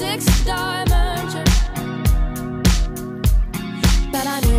six-star. But I